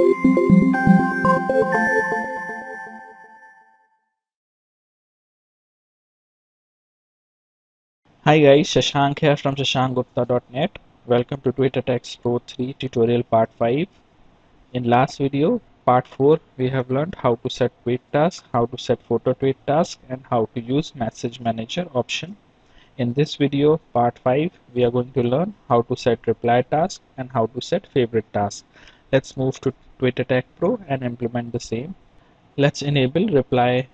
Hi guys, Shashank here from shashankgupta.net. Welcome to Tweet Attacks Pro 3 tutorial part 5. In last video, part 4, we have learned how to set tweet task, how to set photo tweet task and how to use message manager option. In this video, part 5, we are going to learn how to set reply task and how to set favorite task. Let's move to Tweet Attacks Pro and implement the same. Let's enable reply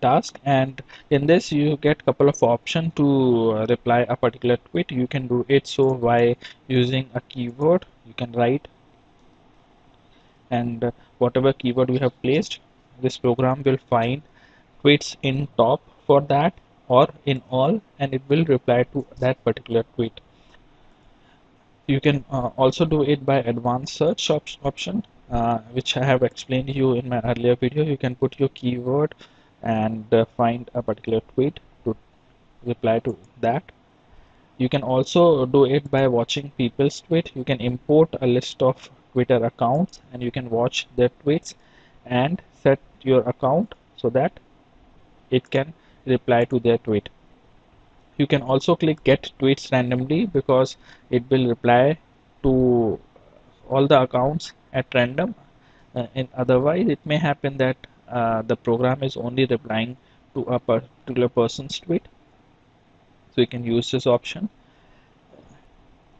task. And in this you get couple of options to uh, reply a particular tweet. You can do it so by using a keyword. You can write. And uh, whatever keyword you have placed this program will find tweets in top for that or in all and it will reply to that particular tweet you can uh, also do it by advanced search op option uh, which I have explained to you in my earlier video. You can put your keyword and uh, find a particular tweet to reply to that. You can also do it by watching people's tweet. You can import a list of twitter accounts and you can watch their tweets and set your account so that it can reply to their tweet you can also click get tweets randomly because it will reply to all the accounts at random. Uh, and otherwise it may happen that uh, the program is only replying to a particular person's tweet. So you can use this option.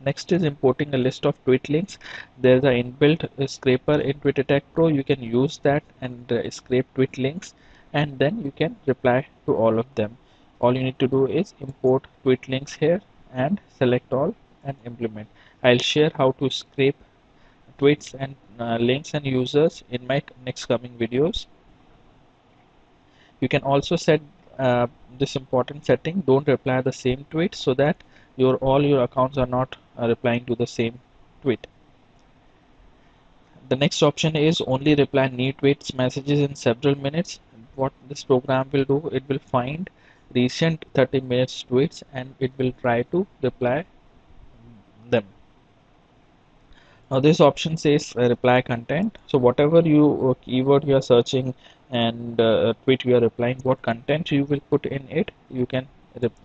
Next is importing a list of tweet links. There's an inbuilt scraper in twitter pro. You can use that and uh, scrape tweet links and then you can reply to all of them all you need to do is import tweet links here and select all and implement. I'll share how to scrape tweets and uh, links and users in my next coming videos. You can also set uh, this important setting. Don't reply the same tweet so that your all your accounts are not uh, replying to the same tweet. The next option is only reply new tweets messages in several minutes. What this program will do it will find recent 30 minutes tweets and it will try to reply them. Now this option says uh, reply content. So whatever you uh, keyword you are searching and uh, tweet you are replying what content you will put in it you can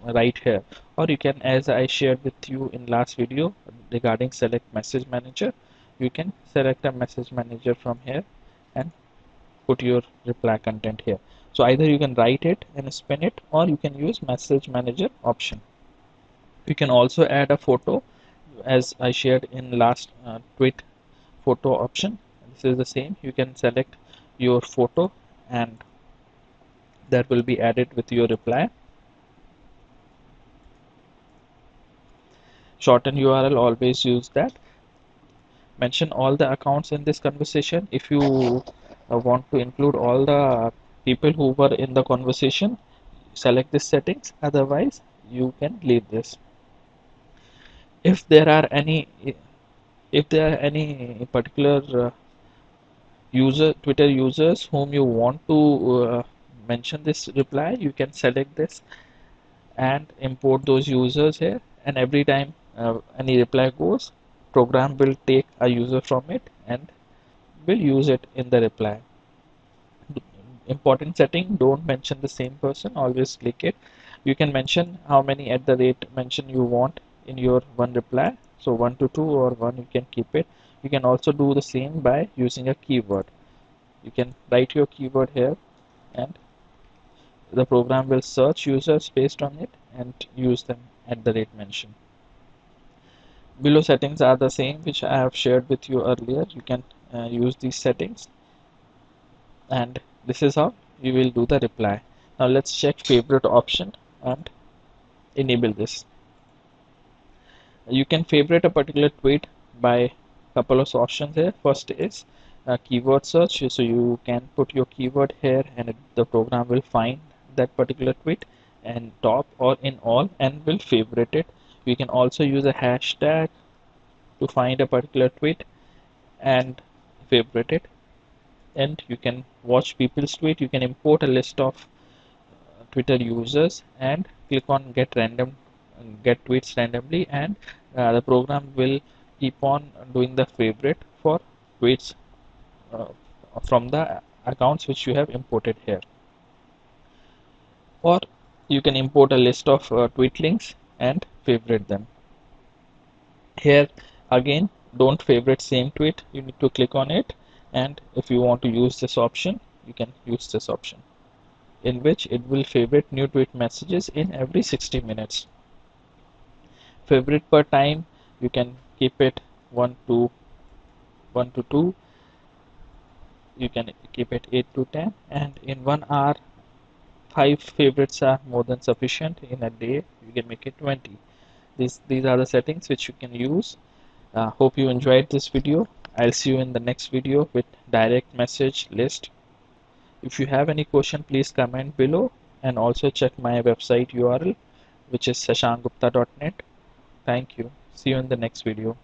write here. Or you can as I shared with you in last video regarding select message manager you can select a message manager from here put your reply content here. So either you can write it and spin it or you can use message manager option. You can also add a photo as I shared in last uh, tweet photo option. This is the same. You can select your photo and that will be added with your reply. Shorten URL always use that. Mention all the accounts in this conversation. If you uh, want to include all the people who were in the conversation select this settings otherwise you can leave this. If there are any if there are any particular uh, user twitter users whom you want to uh, mention this reply you can select this and import those users here. And every time uh, any reply goes program will take a user from it and will use it in the reply. Important setting don't mention the same person always click it. You can mention how many at the rate mention you want in your one reply. So 1 to 2 or 1 you can keep it. You can also do the same by using a keyword. You can write your keyword here and the program will search users based on it and use them at the rate mentioned. Below settings are the same which I have shared with you earlier. You can uh, use these settings. And this is how you will do the reply. Now let's check favorite option and enable this. You can favorite a particular tweet by couple of options here. First is a keyword search. So you can put your keyword here and the program will find that particular tweet and top or in all and will favorite it. You can also use a hashtag to find a particular tweet and favorite it. And you can watch people's tweet you can import a list of uh, twitter users and click on get random get tweets randomly. And uh, the program will keep on doing the favorite for tweets uh, from the accounts which you have imported here. Or you can import a list of uh, tweet links and favorite them. Here again don't favorite same tweet you need to click on it. And if you want to use this option you can use this option in which it will favorite new tweet messages in every 60 minutes. Favorite per time you can keep it 1 to 1 to 2 you can keep it 8 to 10 and in 1 hour 5 favorites are more than sufficient. In a day you can make it 20 these these are the settings which you can use uh, hope you enjoyed this video. I'll see you in the next video with direct message list. If you have any question please comment below. And also check my website URL which is shashankgupta.net thank you. See you in the next video